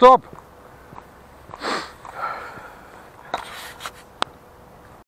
Стоп!